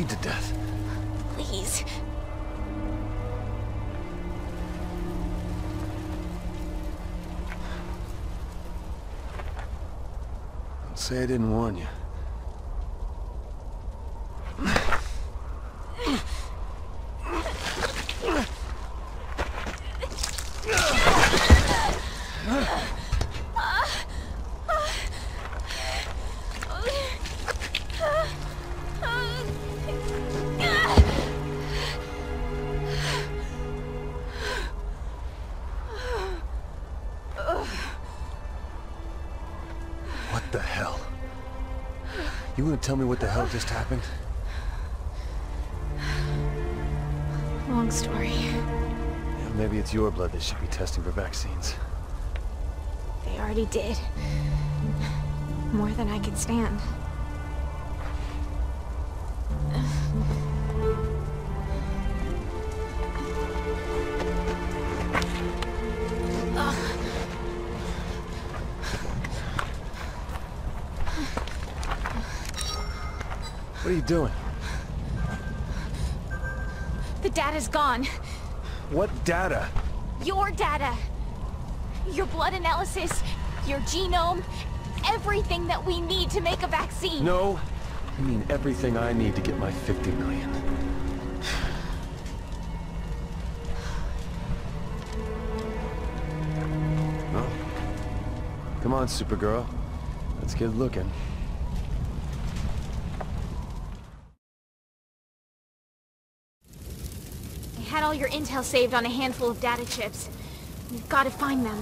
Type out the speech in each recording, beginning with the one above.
bleed to death. Please. Don't say I didn't warn you. Gonna tell me what the hell just happened? Long story. Yeah, maybe it's your blood they should be testing for vaccines. They already did. More than I could stand. You doing? The data's gone. What data? Your data. Your blood analysis, your genome, everything that we need to make a vaccine. No, I mean everything I need to get my 50 million. Come on, Supergirl. Let's get looking. All your intel saved on a handful of data chips. We've got to find them.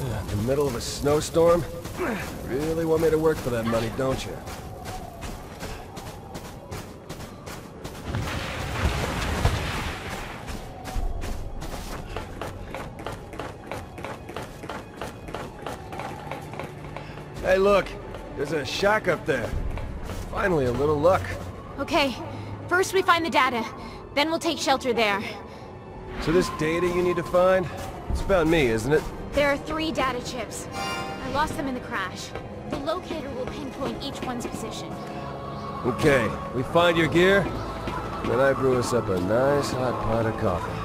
In the middle of a snowstorm? Really want me to work for that money, don't you? Hey, look! There's a shack up there. Finally, a little luck. Okay, first we find the data. Then we'll take shelter there. So this data you need to find? It's about me, isn't it? There are three data chips. I lost them in the crash. The locator will pinpoint each one's position. Okay, we find your gear, then I brew us up a nice hot pot of coffee.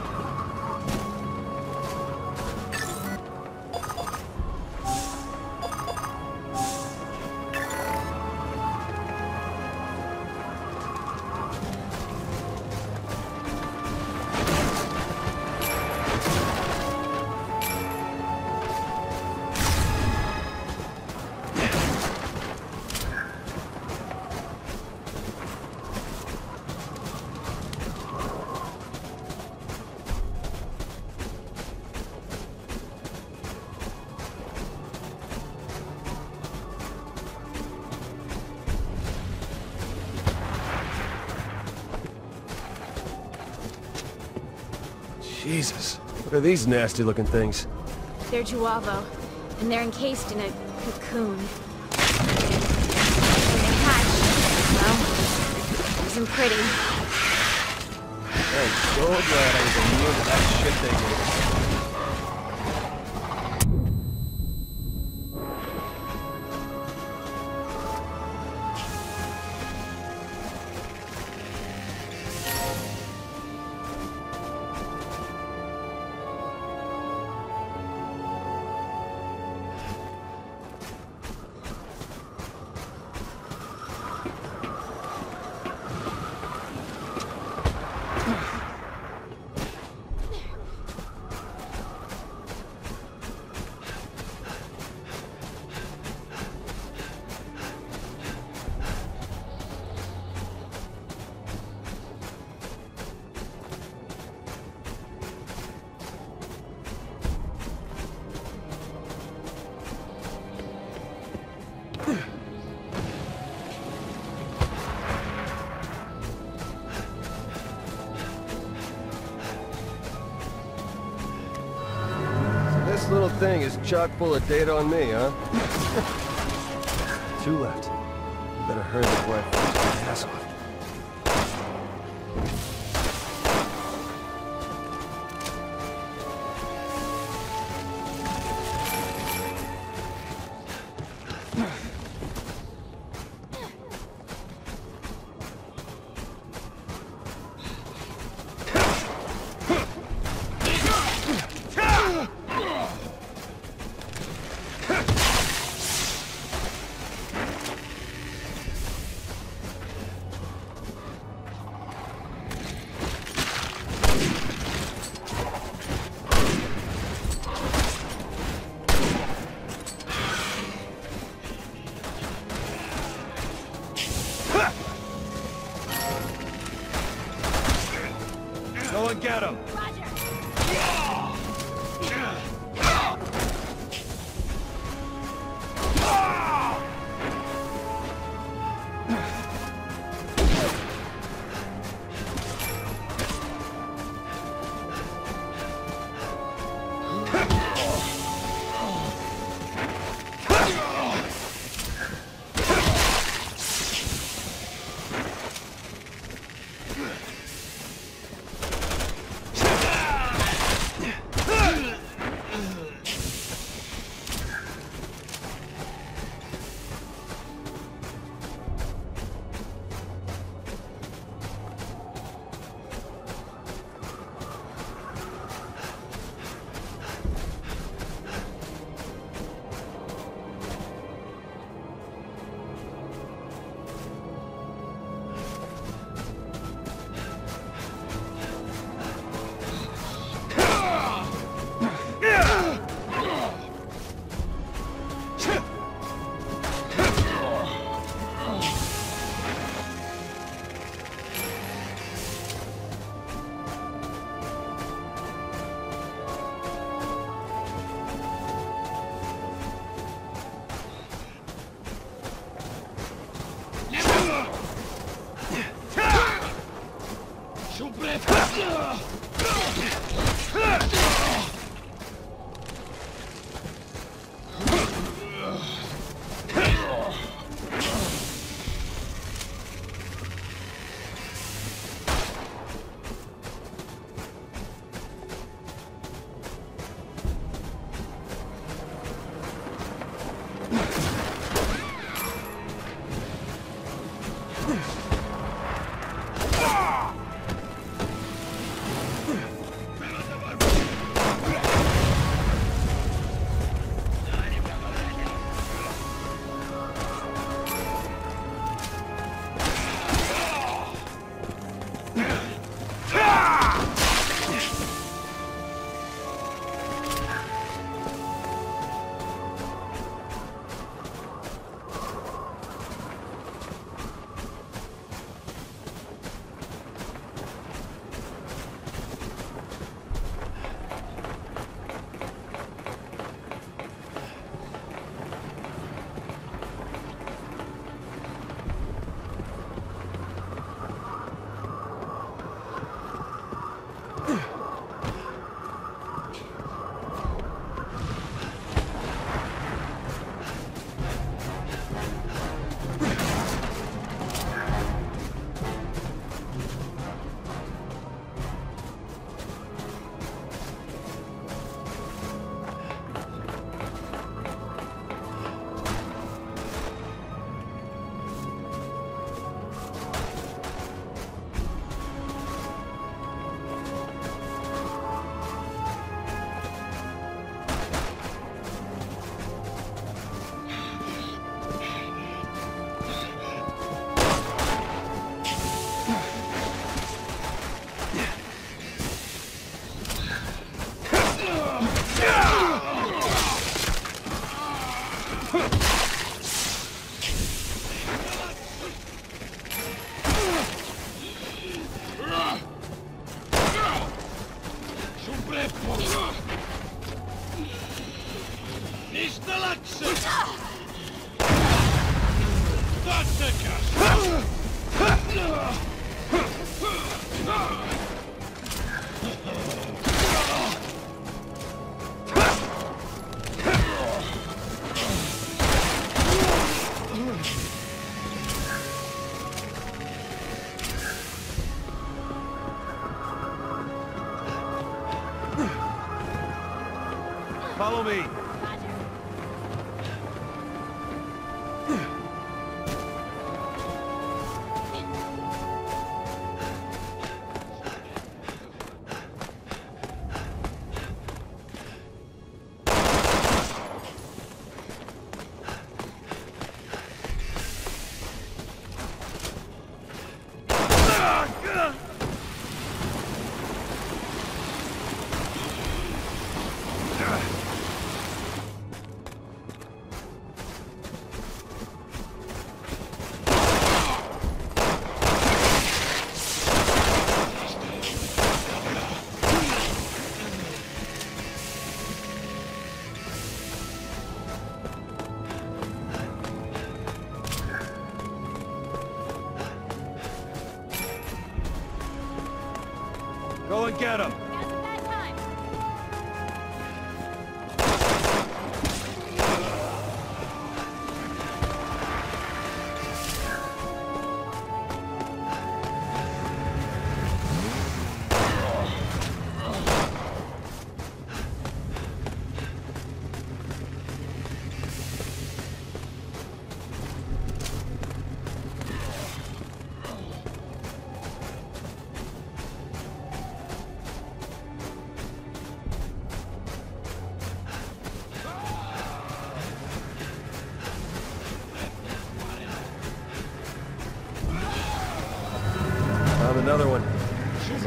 Jesus, what are these nasty looking things? They're J'avo, and they're encased in a cocoon. When they hatch, well, it isn't pretty. I'm so glad I was immune to that shit they gave us. Thing is chock full of data on me, huh? Two left. Better hurry before I freeze my ass off. and get him! Follow and get him.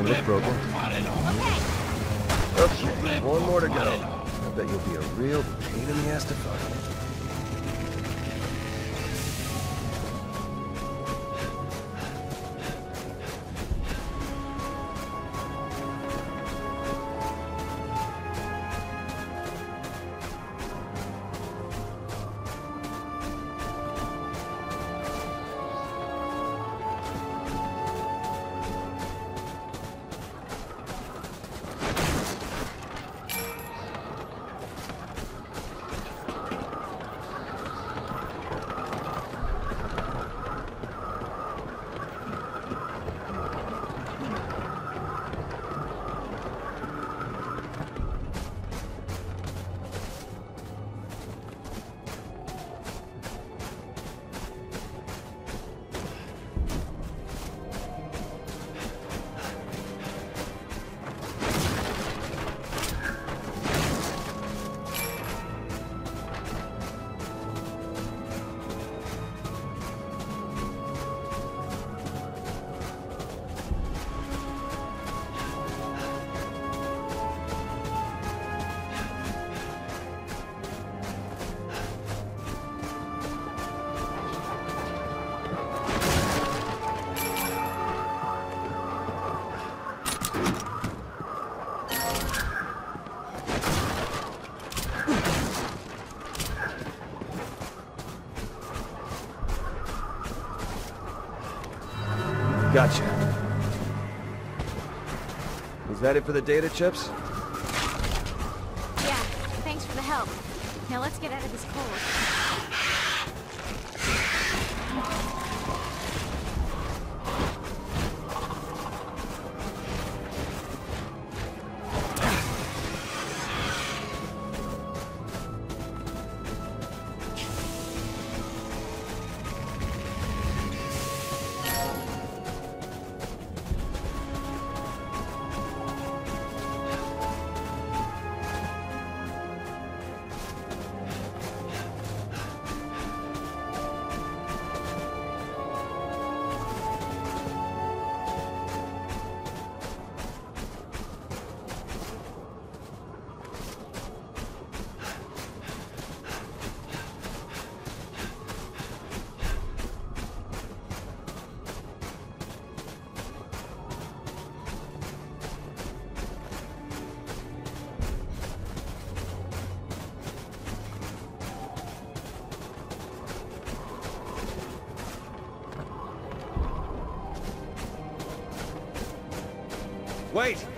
Broken. Okay. One more to go. I bet you'll be a real pain in the ass to find. Gotcha. Is that it for the data chips? Yeah, thanks for the help. Now let's get out of this cold. Wait!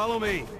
Follow me!